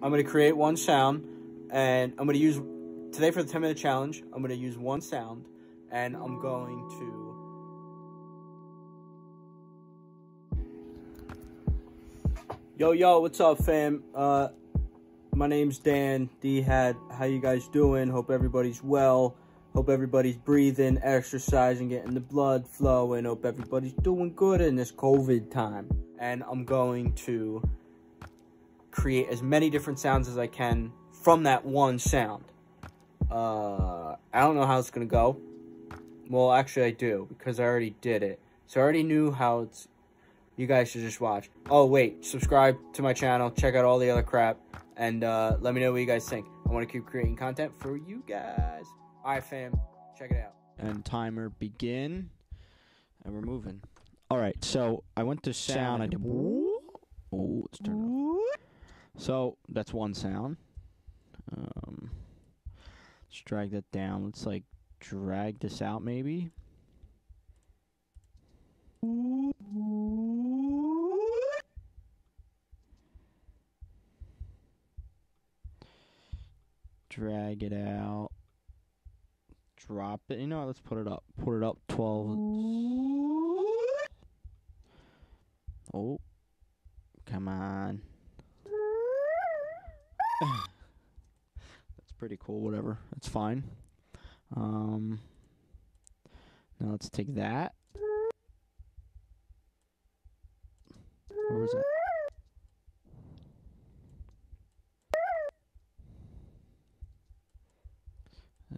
I'm going to create one sound, and I'm going to use, today for the 10 minute challenge, I'm going to use one sound, and I'm going to. Yo, yo, what's up, fam? Uh, my name's Dan DHad. How you guys doing? Hope everybody's well. Hope everybody's breathing, exercising, getting the blood flowing. Hope everybody's doing good in this COVID time. And I'm going to create as many different sounds as I can from that one sound. Uh, I don't know how it's gonna go. Well, actually, I do because I already did it. So I already knew how it's. You guys should just watch. Oh wait, subscribe to my channel. Check out all the other crap, and uh, let me know what you guys think. I want to keep creating content for you guys. All right, fam, check it out. and timer begin and we're moving all right so i went to sound i did oh let's turn it up. So that's one sound um let's drag that down let's like drag this out maybe drag it out drop it. You know what? Let's put it up. Put it up 12. Oh. Come on. That's pretty cool. Whatever. That's fine. Um. Now let's take that. Where was it?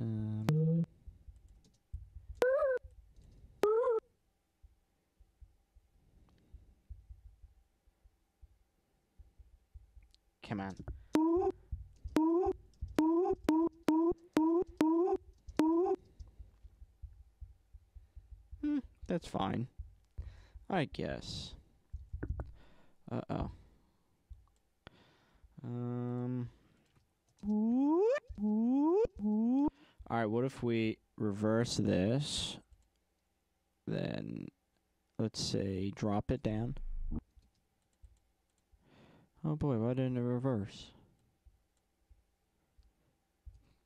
Um. Come on. That's fine. I guess. Uh oh. Um. Alright, what if we reverse this? Then, let's say, drop it down. Oh boy, why didn't it reverse?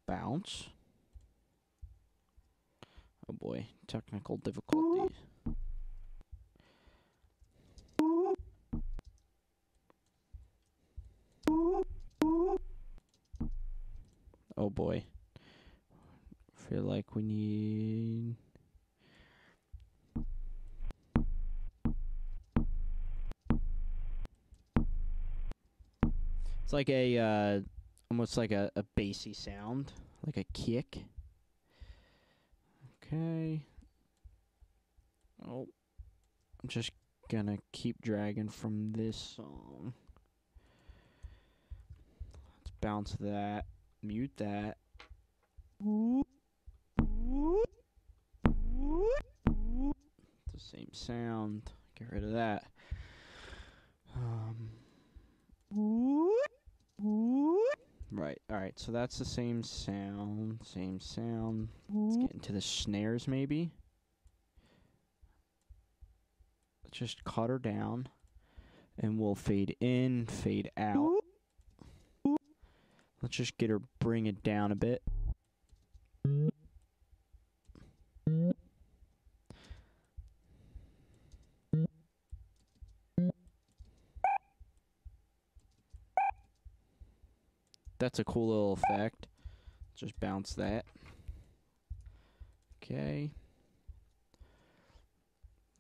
Bounce. Oh boy, technical difficulties. Oh boy. Feel like we need It's like a uh, almost like a, a bassy sound, like a kick. Okay. Oh, I'm just gonna keep dragging from this song. Let's bounce that, mute that. It's the same sound. Get rid of that. Um. Right, alright, so that's the same sound, same sound. Let's get into the snares maybe. Let's just cut her down. And we'll fade in, fade out. Let's just get her, bring it down a bit. That's a cool little effect. Just bounce that. Okay.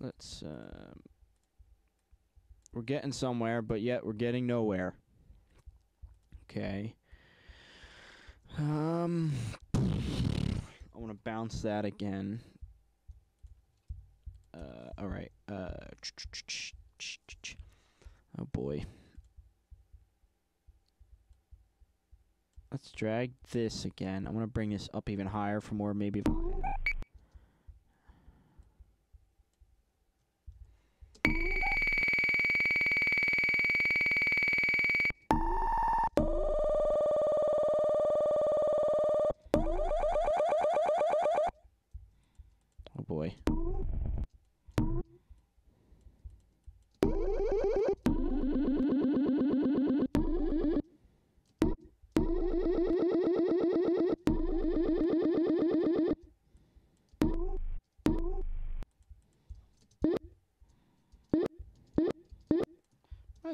Let's um We're getting somewhere, but yet we're getting nowhere. Okay. Um I want to bounce that again. Uh all right. Uh Oh boy. Let's drag this again. I'm going to bring this up even higher for more maybe.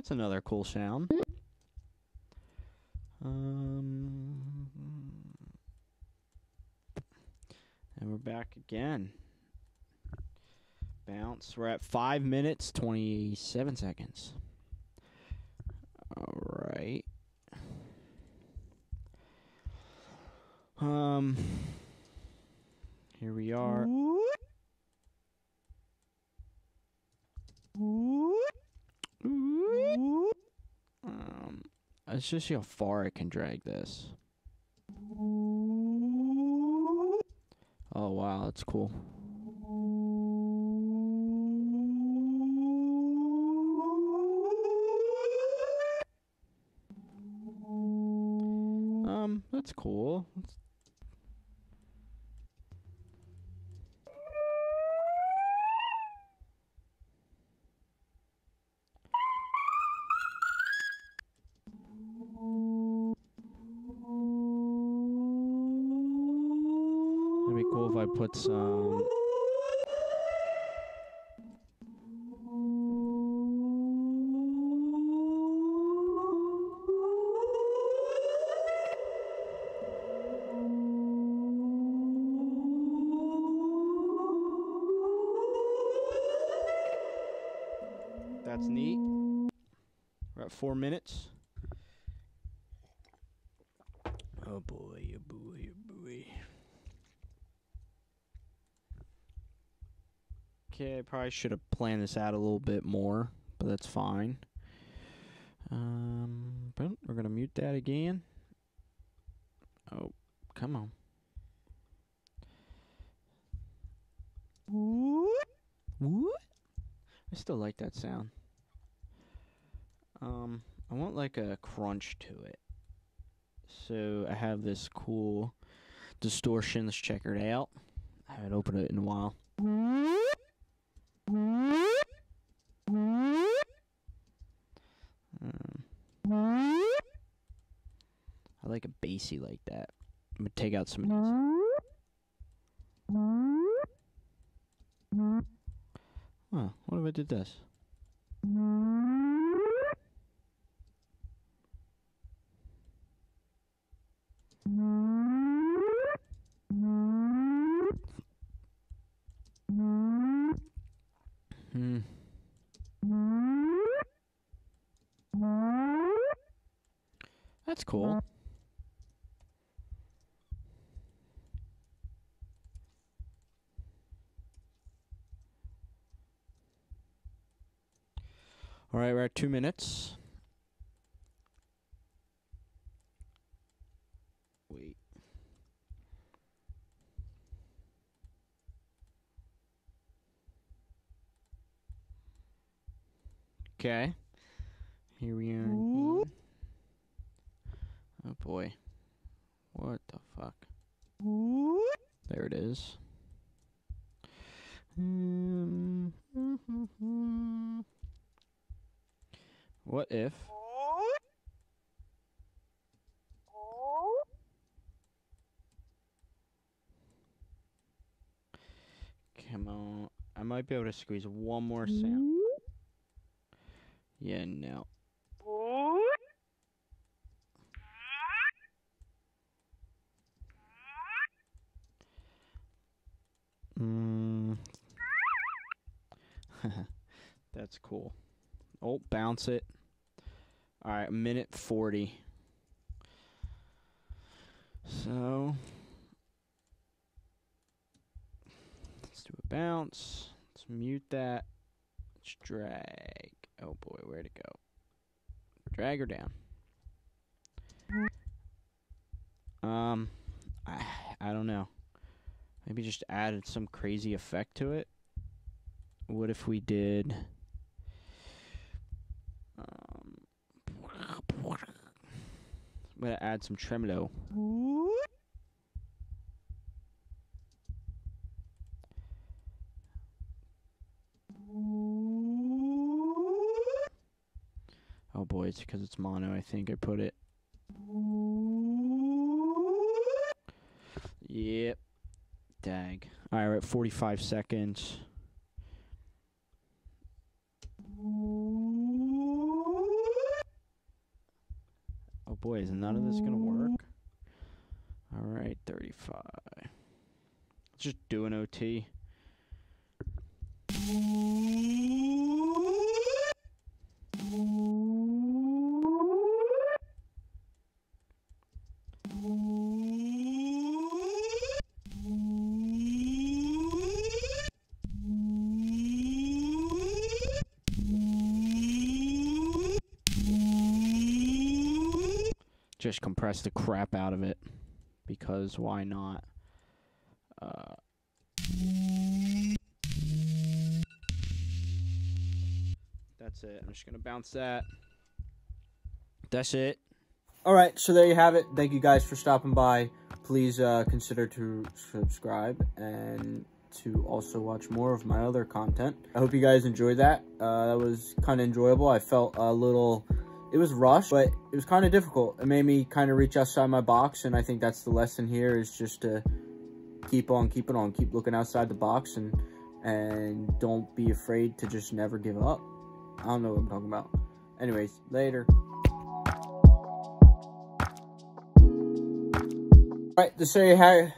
That's another cool sound. Um, and we're back again. Bounce. We're at five minutes twenty-seven seconds. All right. Um. Here we are. Um, let's just see how far I can drag this. Oh wow, that's cool. Um, that's cool. I put some. That's neat. We're at four minutes. Oh boy, oh boy. Okay, I probably should have planned this out a little bit more, but that's fine. Um, but we're gonna mute that again. Oh, come on. What? What? I still like that sound. Um, I want like a crunch to it. So I have this cool distortion. Let's check it out. I haven't opened it in a while. Like a bassy like that. I'm gonna take out some. of these. Huh, what if I did this? Hmm. That's cool. All right, we're at two minutes. Wait. Okay. Here we are. again. Oh boy. What the fuck? There it is. Um, what if? Come on. I might be able to squeeze one more sound. Yeah, no. Mm. That's cool. Oh, bounce it. All right, minute 40. So, let's do a bounce. Let's mute that. Let's drag. Oh boy, where'd it go? Drag her down. Um, I, I don't know. Maybe just added some crazy effect to it. What if we did? Um, I'm gonna add some tremolo. Oh boy, it's because it's mono. I think I put it. Yep. Dag. Alright, we're at 45 seconds. Boy, is none of this gonna work? All right, 35. Let's just do an OT. Just compress the crap out of it because why not? Uh, that's it. I'm just gonna bounce that. That's it. All right, so there you have it. Thank you guys for stopping by. Please uh, consider to subscribe and to also watch more of my other content. I hope you guys enjoyed that. Uh, that was kind of enjoyable. I felt a little it was rushed, but it was kind of difficult. It made me kind of reach outside my box, and I think that's the lesson here is just to keep on keeping on, keep looking outside the box, and and don't be afraid to just never give up. I don't know what I'm talking about. Anyways, later. All right, you how